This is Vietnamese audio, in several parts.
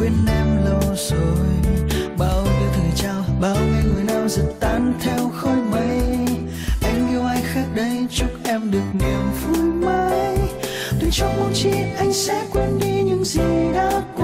quên em lâu rồi. Bao nhiêu thời trao, bao nhiêu người nào giật tan theo khói mây. Anh yêu ai khác đây, chúc em được niềm vui mãi. Tuy trong mong chi anh sẽ quên đi những gì đã qua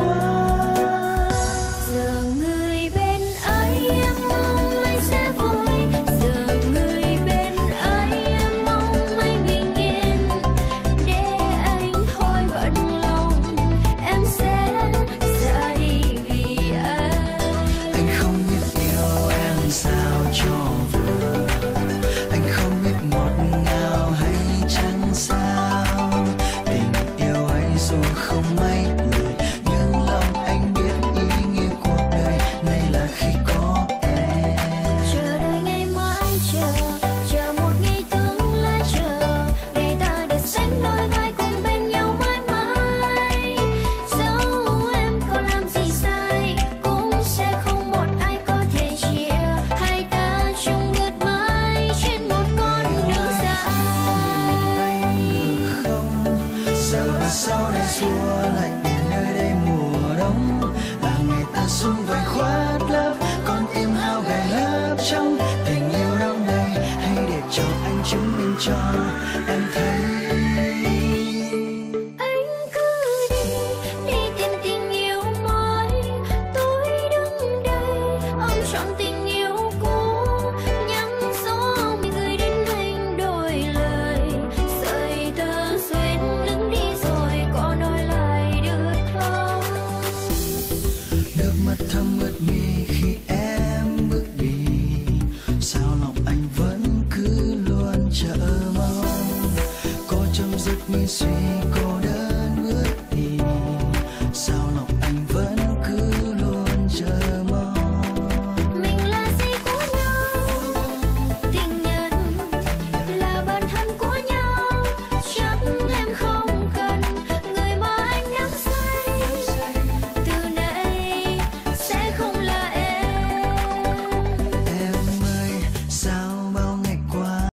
giờ và sau đây xua lạnh nơi đây mùa đông? Là ngày ta xung vầy khoát lấp, con tim hao gầy lấp trong tình yêu đau này. Hay để cho anh chứng minh cho em thấy. 你心口的